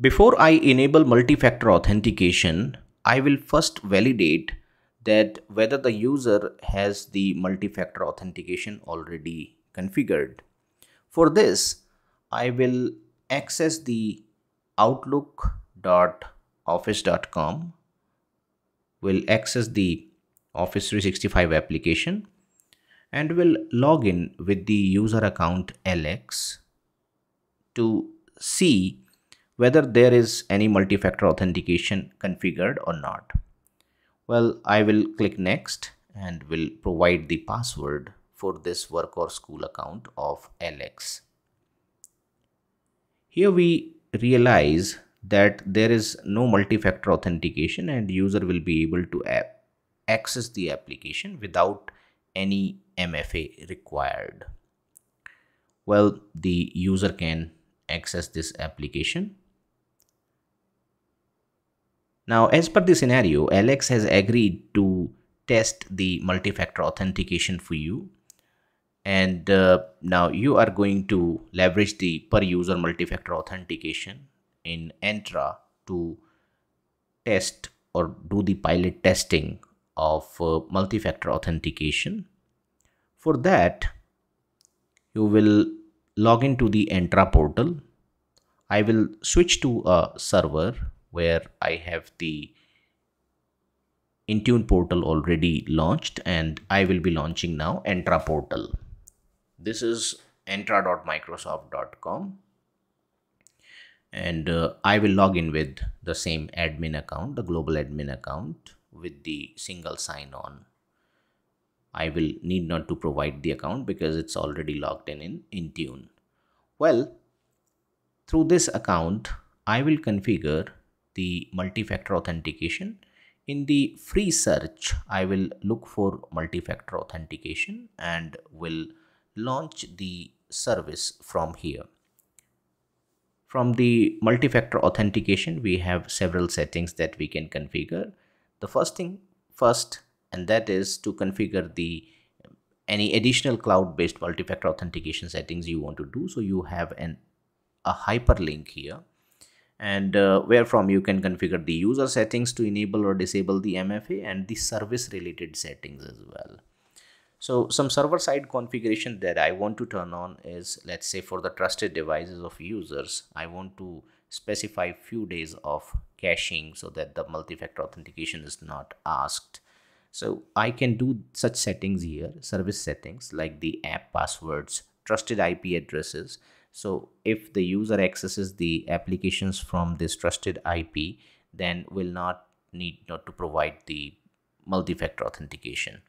Before I enable multi-factor authentication, I will first validate that whether the user has the multi-factor authentication already configured. For this, I will access the outlook.office.com, will access the Office 365 application and will log in with the user account Alex to see whether there is any multi-factor authentication configured or not. Well, I will click next and will provide the password for this work or school account of Alex. Here we realize that there is no multi-factor authentication and user will be able to access the application without any MFA required. Well, the user can access this application. Now, as per the scenario, Alex has agreed to test the multi-factor authentication for you. And uh, now you are going to leverage the per user multi-factor authentication in Entra to test or do the pilot testing of uh, multi-factor authentication. For that, you will log into the Entra portal. I will switch to a server where I have the Intune portal already launched and I will be launching now Entra portal. This is entra.microsoft.com and uh, I will log in with the same admin account, the global admin account with the single sign on. I will need not to provide the account because it's already logged in in Intune. Well, through this account, I will configure the multi-factor authentication. In the free search, I will look for multi-factor authentication and will launch the service from here. From the multi-factor authentication, we have several settings that we can configure. The first thing first, and that is to configure the any additional cloud-based multi-factor authentication settings you want to do. So you have an a hyperlink here and uh, where from you can configure the user settings to enable or disable the MFA and the service related settings as well. So some server side configuration that I want to turn on is let's say for the trusted devices of users, I want to specify few days of caching so that the multi-factor authentication is not asked. So I can do such settings here, service settings like the app passwords, trusted IP addresses. So if the user accesses the applications from this trusted IP, then will not need not to provide the multi-factor authentication.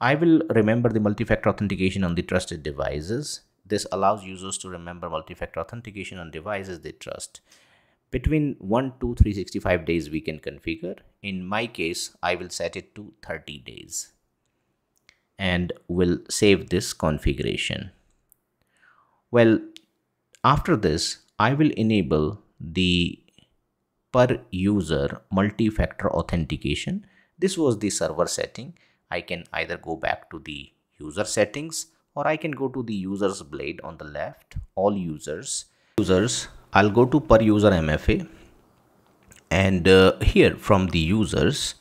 I will remember the multi-factor authentication on the trusted devices. This allows users to remember multi-factor authentication on devices they trust. Between 1 to 365 days we can configure. In my case, I will set it to 30 days and will save this configuration. Well, after this, I will enable the per user multi-factor authentication. This was the server setting. I can either go back to the user settings or I can go to the users blade on the left. All users users I'll go to per user MFA and uh, here from the users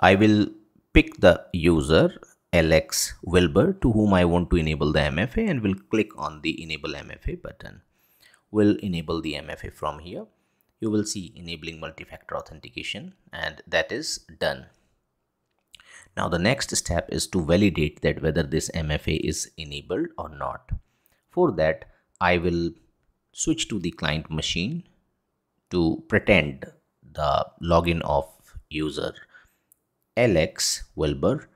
I will pick the user Alex Wilber to whom I want to enable the MFA and will click on the enable MFA button will enable the MFA from here you will see enabling multi-factor authentication and that is done now the next step is to validate that whether this MFA is enabled or not. For that, I will switch to the client machine to pretend the login of user Alex Wilber.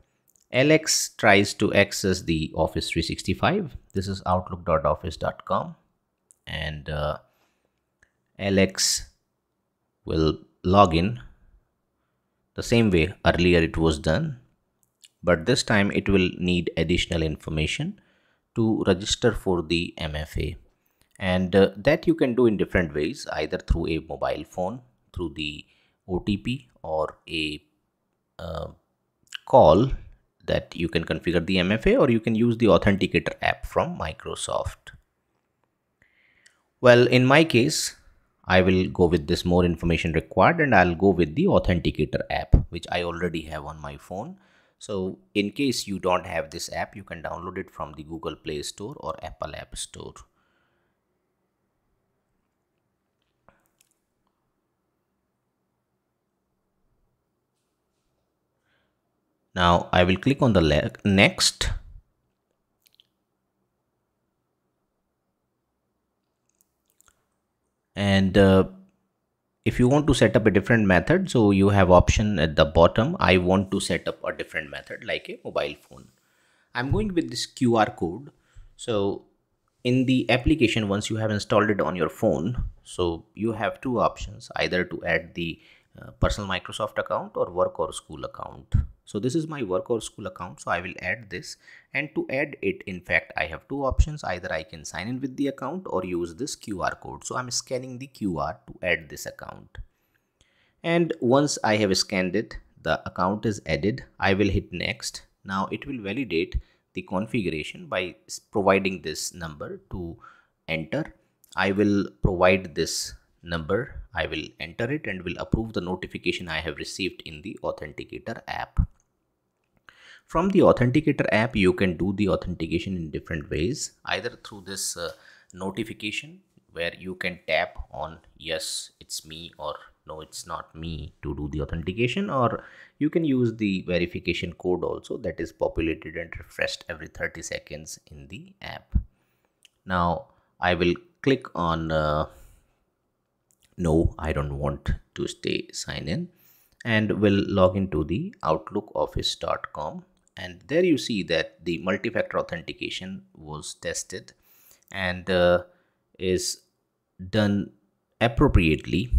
Alex tries to access the Office 365. This is outlook.office.com and uh, Alex will log in the same way earlier it was done but this time it will need additional information to register for the MFA and uh, that you can do in different ways either through a mobile phone through the OTP or a uh, call that you can configure the MFA or you can use the authenticator app from Microsoft. Well, in my case, I will go with this more information required and I'll go with the authenticator app which I already have on my phone. So in case you don't have this app, you can download it from the Google Play Store or Apple App Store. Now I will click on the next and uh, if you want to set up a different method so you have option at the bottom i want to set up a different method like a mobile phone. I'm going with this qr code. So in the application once you have installed it on your phone so you have two options either to add the uh, personal microsoft account or work or school account so this is my work or school account. So i will add this. And to add it in fact i have two options. Either i can sign in with the account or use this qr code. So i'm scanning the qr to add this account. And once i have scanned it the account is added. I will hit next. Now it will validate the configuration by providing this number to enter. I will provide this number. I will enter it and will approve the notification I have received in the Authenticator app. From the Authenticator app, you can do the authentication in different ways, either through this uh, notification where you can tap on yes, it's me or no, it's not me to do the authentication or you can use the verification code also that is populated and refreshed every 30 seconds in the app. Now I will click on uh, no I don't want to stay sign in and will log into the outlookoffice.com and there you see that the multi-factor authentication was tested and uh, is done appropriately.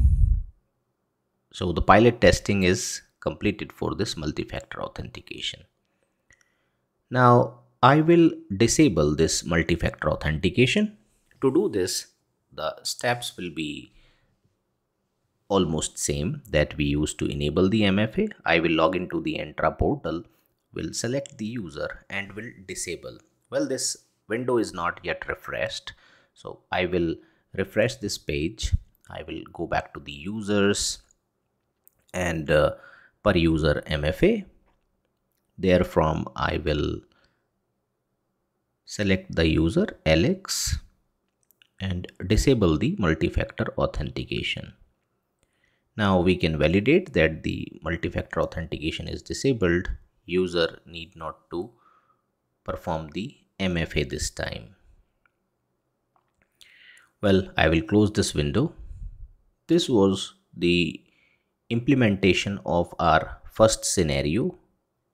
So the pilot testing is completed for this multi-factor authentication. Now I will disable this multi-factor authentication. To do this the steps will be almost same that we used to enable the MFA. I will log into the Entra portal, will select the user and will disable. Well, this window is not yet refreshed. So I will refresh this page. I will go back to the users and uh, per user MFA. Therefrom, I will select the user Alex and disable the multi-factor authentication. Now we can validate that the multi-factor authentication is disabled. User need not to perform the MFA this time. Well, I will close this window. This was the implementation of our first scenario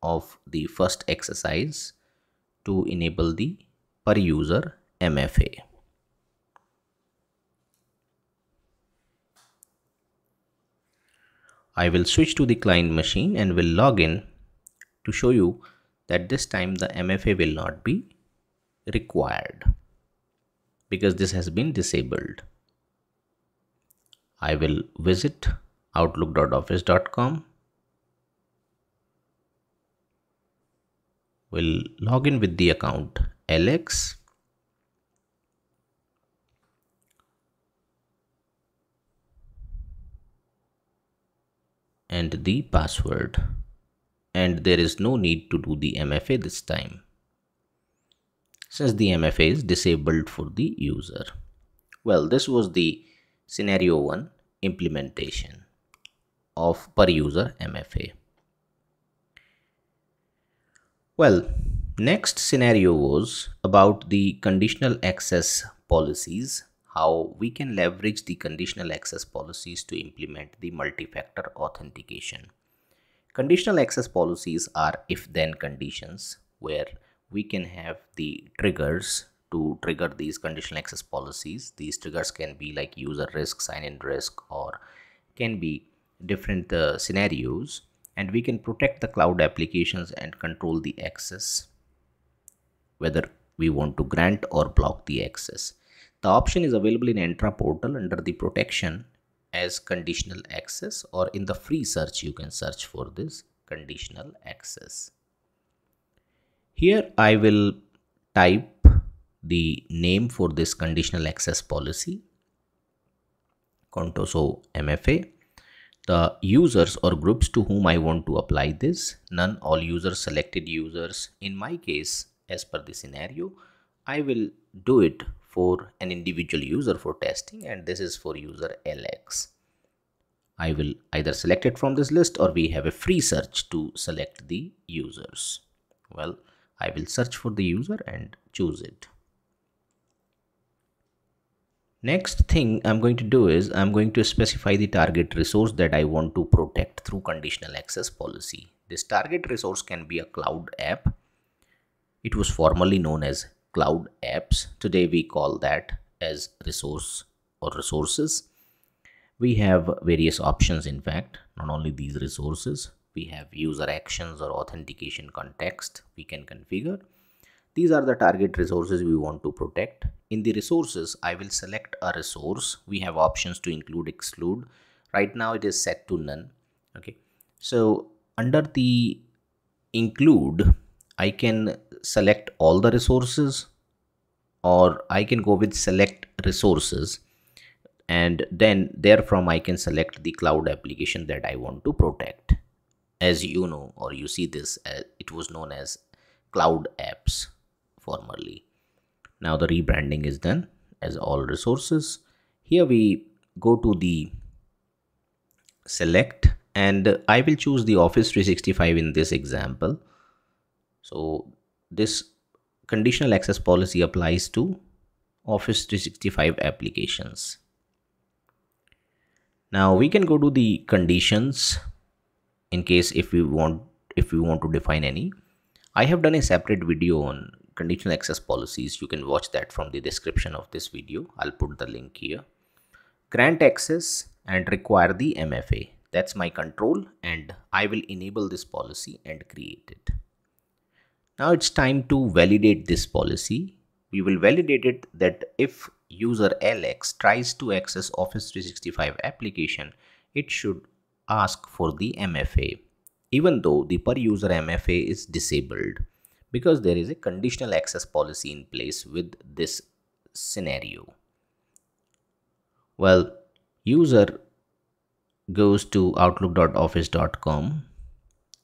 of the first exercise to enable the per user MFA. I will switch to the client machine and will log in to show you that this time the MFA will not be required because this has been disabled. I will visit outlook.office.com will log in with the account Alex and the password and there is no need to do the MFA this time since the MFA is disabled for the user. Well, this was the scenario 1 implementation of per user MFA. Well, next scenario was about the conditional access policies how we can leverage the conditional access policies to implement the multi-factor authentication. Conditional access policies are if-then conditions where we can have the triggers to trigger these conditional access policies. These triggers can be like user risk, sign-in risk or can be different uh, scenarios and we can protect the cloud applications and control the access whether we want to grant or block the access. The option is available in Entra portal under the protection as conditional access or in the free search you can search for this conditional access. Here I will type the name for this conditional access policy Contoso MFA. The users or groups to whom I want to apply this, none all users selected users. In my case, as per the scenario, I will do it for an individual user for testing and this is for user Alex. I will either select it from this list or we have a free search to select the users. Well, I will search for the user and choose it. Next thing I'm going to do is I'm going to specify the target resource that I want to protect through conditional access policy. This target resource can be a cloud app. It was formerly known as cloud apps. Today we call that as resource or resources. We have various options in fact, not only these resources. We have user actions or authentication context we can configure these are the target resources we want to protect. In the resources, I will select a resource. We have options to include, exclude. Right now it is set to none. Okay. So under the include, I can select all the resources or I can go with select resources and then therefrom I can select the cloud application that I want to protect. As you know or you see this, uh, it was known as cloud apps formerly. Now the rebranding is done as all resources. Here we go to the select and I will choose the Office 365 in this example. So this conditional access policy applies to Office 365 applications. Now we can go to the conditions in case if we want if we want to define any. I have done a separate video on conditional access policies. You can watch that from the description of this video. I'll put the link here. Grant access and require the mfa that's my control and i will enable this policy and create it now it's time to validate this policy we will validate it that if user Alex tries to access office 365 application it should ask for the mfa even though the per user mfa is disabled because there is a conditional access policy in place with this scenario. Well, user goes to outlook.office.com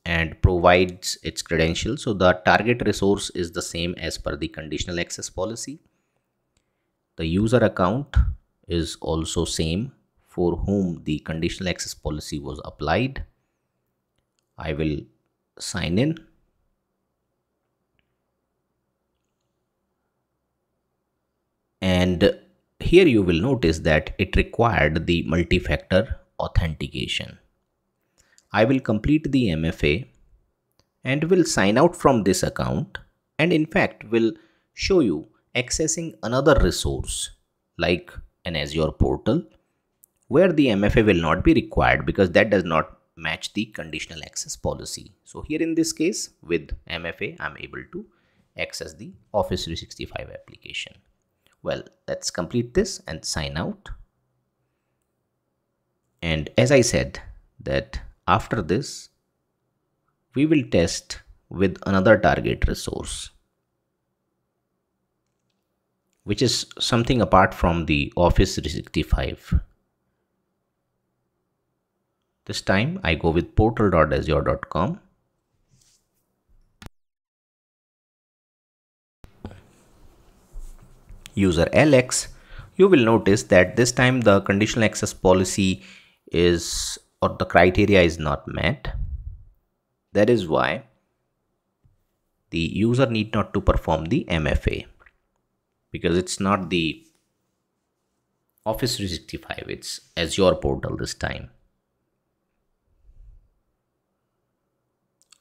and provides its credentials. So the target resource is the same as per the conditional access policy. The user account is also same for whom the conditional access policy was applied. I will sign in and here you will notice that it required the multi-factor authentication. I will complete the MFA and will sign out from this account and in fact will show you accessing another resource like an Azure portal where the MFA will not be required because that does not match the conditional access policy. So here in this case with MFA I'm able to access the Office 365 application. Well, let's complete this and sign out. And as I said that after this, we will test with another target resource, which is something apart from the Office 365. This time I go with portal.azure.com user Alex, you will notice that this time the conditional access policy is or the criteria is not met. That is why the user need not to perform the MFA because it's not the Office 365, it's Azure portal this time.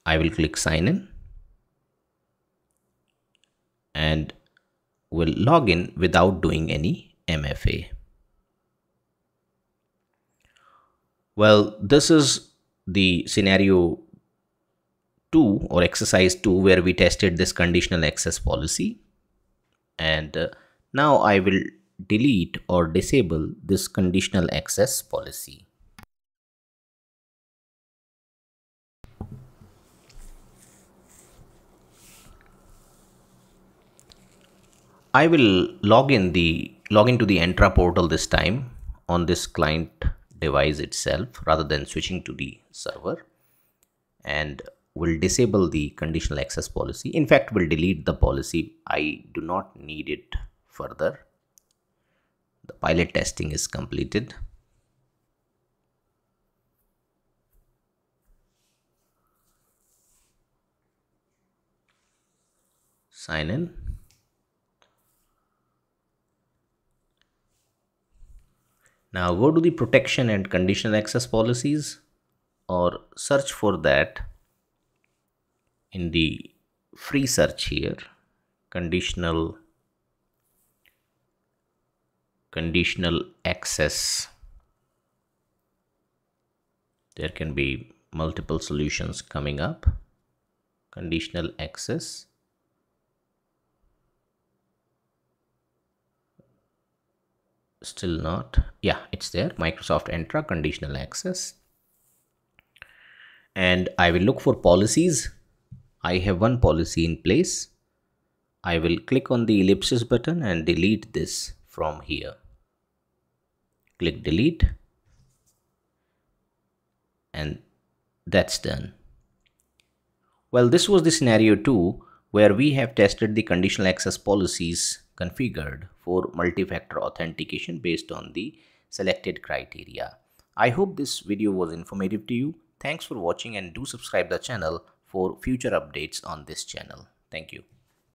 I will click sign in and will log in without doing any MFA. Well, this is the scenario 2 or exercise 2 where we tested this conditional access policy and uh, now I will delete or disable this conditional access policy. I will log in the log into the Entra portal this time on this client device itself rather than switching to the server and will disable the conditional access policy. In fact will delete the policy. I do not need it further. The pilot testing is completed. Sign in now go to the protection and conditional access policies or search for that in the free search here. Conditional conditional access. There can be multiple solutions coming up. Conditional access still not. Yeah it's there. Microsoft entra conditional access. And i will look for policies. I have one policy in place. I will click on the ellipsis button and delete this from here. Click delete. And that's done. Well this was the scenario 2 where we have tested the conditional access policies configured for multi-factor authentication based on the selected criteria. I hope this video was informative to you. Thanks for watching and do subscribe the channel for future updates on this channel. Thank you.